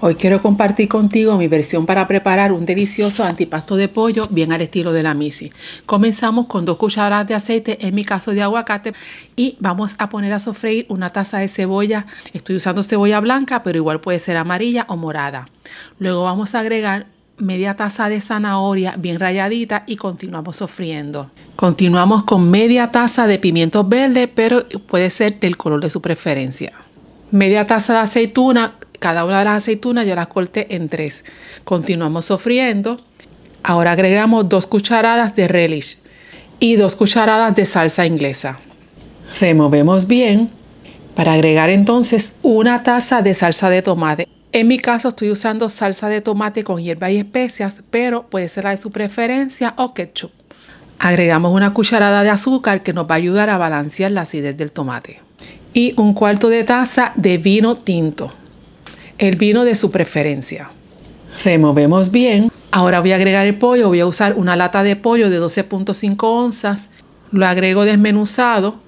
Hoy quiero compartir contigo mi versión para preparar un delicioso antipasto de pollo bien al estilo de la Missy. Comenzamos con dos cucharadas de aceite, en mi caso de aguacate, y vamos a poner a sofreír una taza de cebolla. Estoy usando cebolla blanca, pero igual puede ser amarilla o morada. Luego vamos a agregar media taza de zanahoria bien rayadita y continuamos sofriendo. Continuamos con media taza de pimientos verdes, pero puede ser del color de su preferencia. Media taza de aceituna cada una de las aceitunas yo las corté en tres. Continuamos sofriendo. Ahora agregamos dos cucharadas de relish y dos cucharadas de salsa inglesa. Removemos bien para agregar entonces una taza de salsa de tomate. En mi caso estoy usando salsa de tomate con hierbas y especias, pero puede ser la de su preferencia o ketchup. Agregamos una cucharada de azúcar que nos va a ayudar a balancear la acidez del tomate. Y un cuarto de taza de vino tinto el vino de su preferencia. Removemos bien. Ahora voy a agregar el pollo. Voy a usar una lata de pollo de 12.5 onzas. Lo agrego desmenuzado.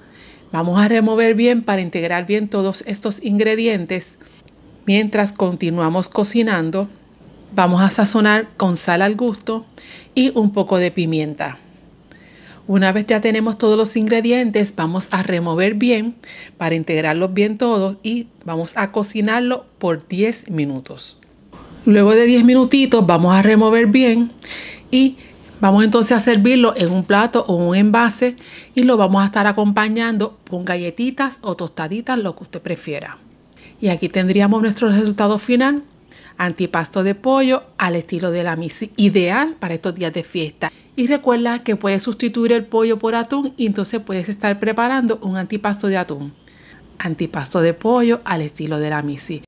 Vamos a remover bien para integrar bien todos estos ingredientes. Mientras continuamos cocinando, vamos a sazonar con sal al gusto y un poco de pimienta. Una vez ya tenemos todos los ingredientes, vamos a remover bien para integrarlos bien todos y vamos a cocinarlo por 10 minutos. Luego de 10 minutitos vamos a remover bien y vamos entonces a servirlo en un plato o un envase y lo vamos a estar acompañando con galletitas o tostaditas, lo que usted prefiera. Y aquí tendríamos nuestro resultado final, antipasto de pollo al estilo de la misi, ideal para estos días de fiesta. Y recuerda que puedes sustituir el pollo por atún y entonces puedes estar preparando un antipasto de atún. Antipasto de pollo al estilo de la Missy.